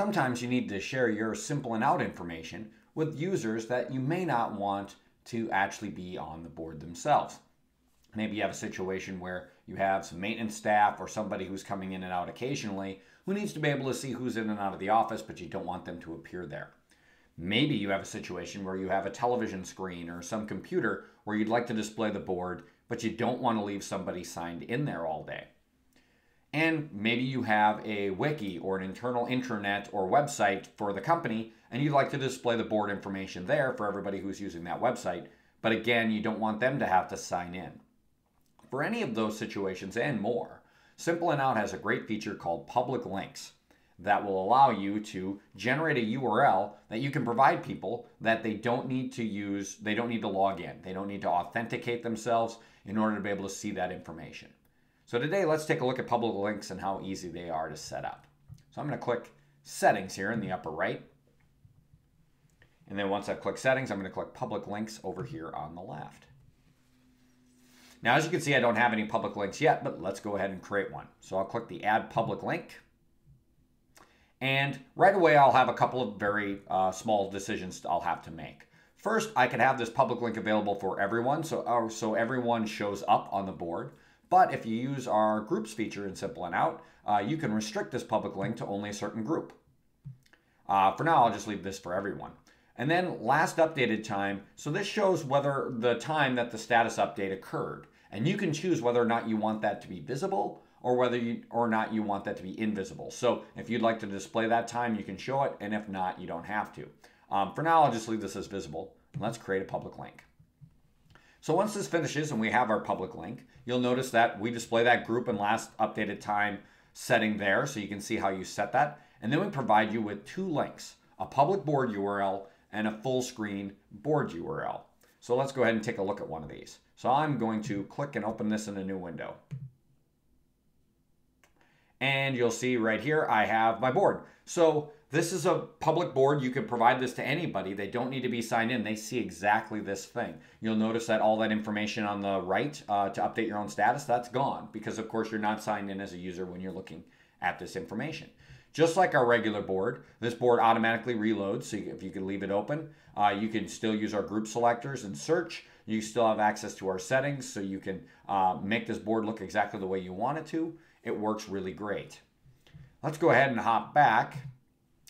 Sometimes you need to share your Simple In/Out information with users that you may not want to actually be on the board themselves. Maybe you have a situation where you have some maintenance staff or somebody who's coming in and out occasionally who needs to be able to see who's in and out of the office, but you don't want them to appear there. Maybe you have a situation where you have a television screen or some computer where you'd like to display the board, but you don't want to leave somebody signed in there all day. And maybe you have a wiki or an internal intranet or website for the company, and you'd like to display the board information there for everybody who's using that website. But again, you don't want them to have to sign in. For any of those situations and more, Simple In/Out has a great feature called public links that will allow you to generate a URL that you can provide people that they don't need to use, they don't need to log in, they don't need to authenticate themselves in order to be able to see that information. So today, let's take a look at public links and how easy they are to set up. So I'm going to click Settings here in the upper right. And then once I've clicked Settings, I'm going to click Public Links over here on the left. Now, as you can see, I don't have any public links yet, but let's go ahead and create one. So I'll click the Add Public Link. And right away, I'll have a couple of very uh, small decisions I'll have to make. First, I can have this public link available for everyone, so, uh, so everyone shows up on the board. But if you use our groups feature in Simple In/Out, uh, you can restrict this public link to only a certain group. Uh, for now, I'll just leave this for everyone. And then last updated time, so this shows whether the time that the status update occurred. And you can choose whether or not you want that to be visible or whether you or not you want that to be invisible. So if you'd like to display that time, you can show it, and if not, you don't have to. Um, for now, I'll just leave this as visible. Let's create a public link. So once this finishes and we have our public link, you'll notice that we display that group and last updated time setting there, so you can see how you set that. And then we provide you with two links, a public board URL and a full screen board URL. So let's go ahead and take a look at one of these. So I'm going to click and open this in a new window. And you'll see right here, I have my board. So this is a public board. You can provide this to anybody. They don't need to be signed in. They see exactly this thing. You'll notice that all that information on the right uh, to update your own status, that's gone because of course you're not signed in as a user when you're looking at this information. Just like our regular board, this board automatically reloads. So if you can leave it open, uh, you can still use our group selectors and search. You still have access to our settings so you can uh, make this board look exactly the way you want it to it works really great. Let's go ahead and hop back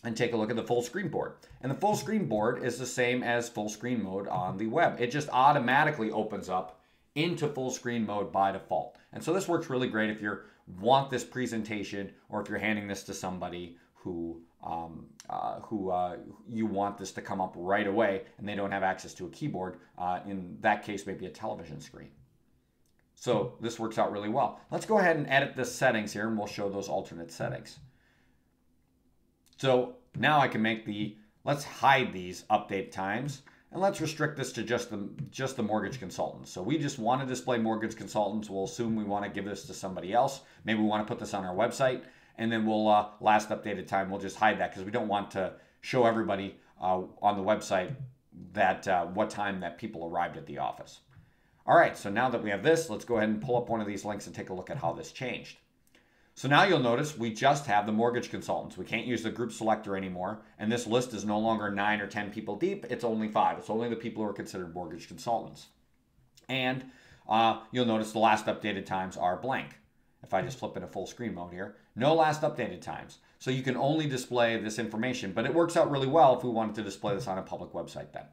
and take a look at the full screen board. And the full screen board is the same as full screen mode on the web. It just automatically opens up into full screen mode by default. And so this works really great if you want this presentation or if you're handing this to somebody who um, uh, who uh, you want this to come up right away and they don't have access to a keyboard. Uh, in that case, maybe a television screen. So this works out really well. Let's go ahead and edit the settings here and we'll show those alternate settings. So now I can make the, let's hide these update times and let's restrict this to just the, just the mortgage consultants. So we just want to display mortgage consultants. We'll assume we want to give this to somebody else. Maybe we want to put this on our website and then we'll, uh, last updated time, we'll just hide that because we don't want to show everybody uh, on the website that uh, what time that people arrived at the office. All right, so now that we have this, let's go ahead and pull up one of these links and take a look at how this changed. So now you'll notice we just have the mortgage consultants. We can't use the group selector anymore, and this list is no longer nine or 10 people deep. It's only five. It's only the people who are considered mortgage consultants. And uh, you'll notice the last updated times are blank. If I just flip into full screen mode here, no last updated times. So you can only display this information, but it works out really well if we wanted to display this on a public website then.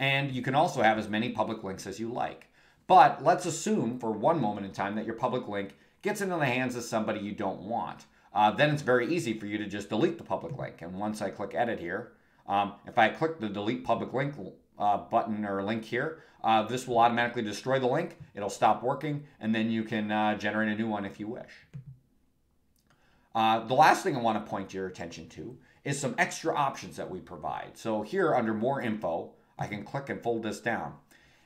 And you can also have as many public links as you like. But let's assume for one moment in time that your public link gets into the hands of somebody you don't want. Uh, then it's very easy for you to just delete the public link. And once I click edit here, um, if I click the delete public link uh, button or link here, uh, this will automatically destroy the link. It'll stop working, and then you can uh, generate a new one if you wish. Uh, the last thing I want to point your attention to is some extra options that we provide. So here under more info, I can click and fold this down.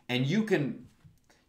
And you can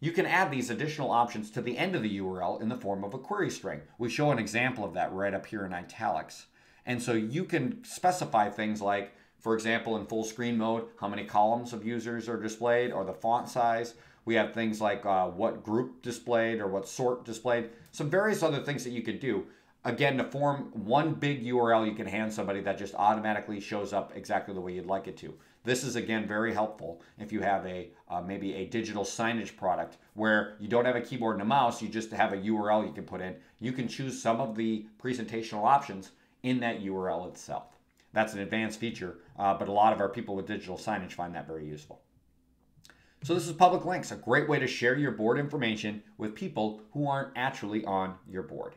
you can add these additional options to the end of the URL in the form of a query string. We show an example of that right up here in italics. And so you can specify things like, for example, in full screen mode, how many columns of users are displayed or the font size. We have things like uh, what group displayed or what sort displayed. Some various other things that you could do. again, to form one big URL you can hand somebody that just automatically shows up exactly the way you'd like it to. This is again very helpful if you have a uh, maybe a digital signage product where you don't have a keyboard and a mouse, you just have a URL you can put in. You can choose some of the presentational options in that URL itself. That's an advanced feature, uh, but a lot of our people with digital signage find that very useful. So this is public links, a great way to share your board information with people who aren't actually on your board.